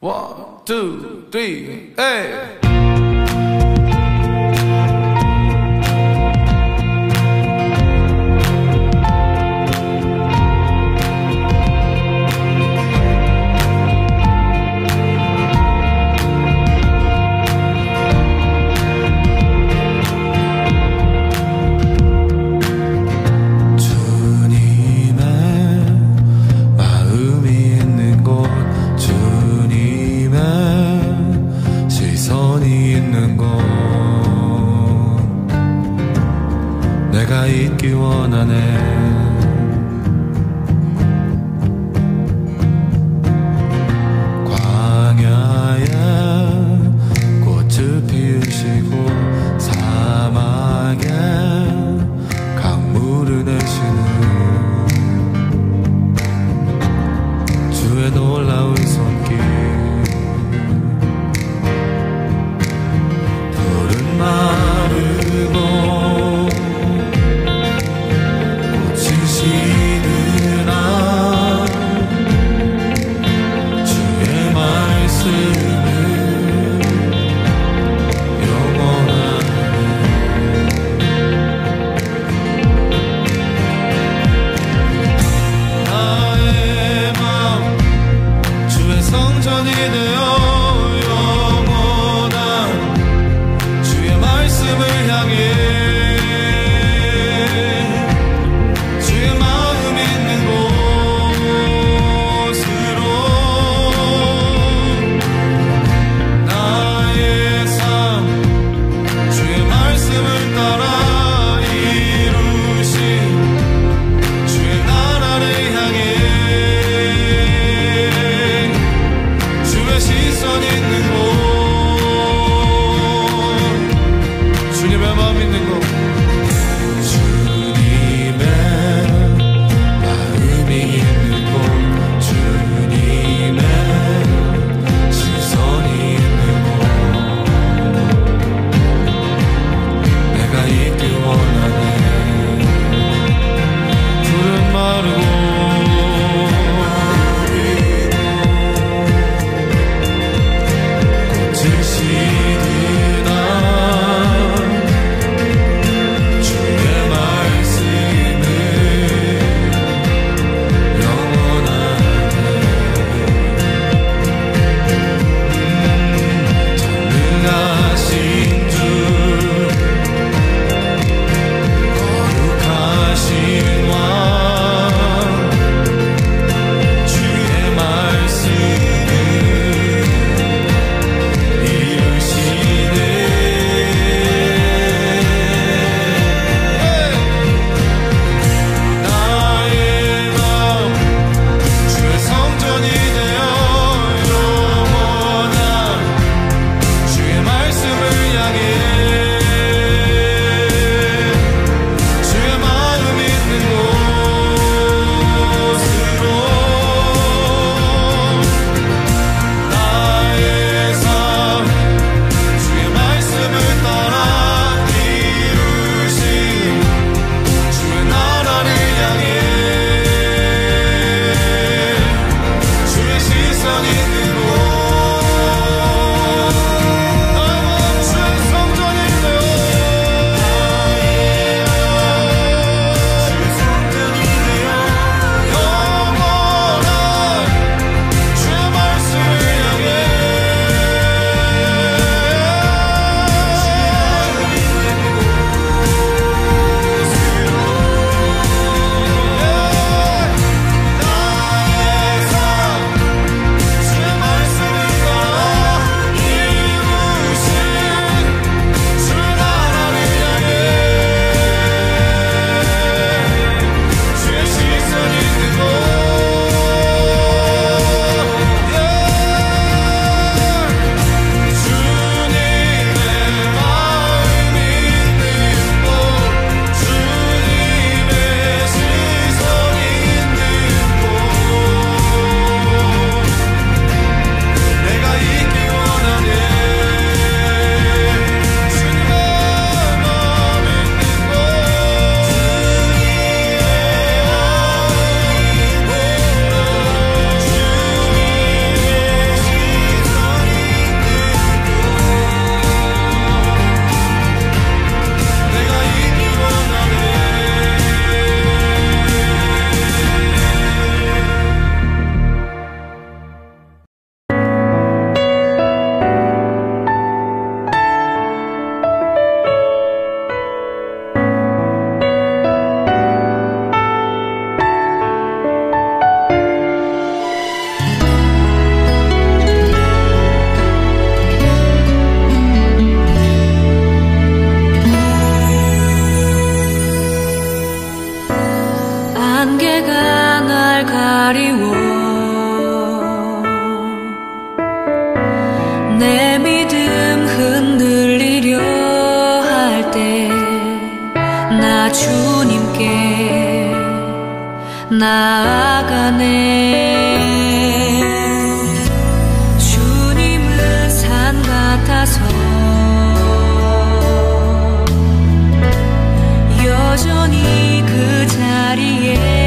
One, two, three, hey. running 주님께 나아가네. 주님은 산 같아서 여전히 그 자리에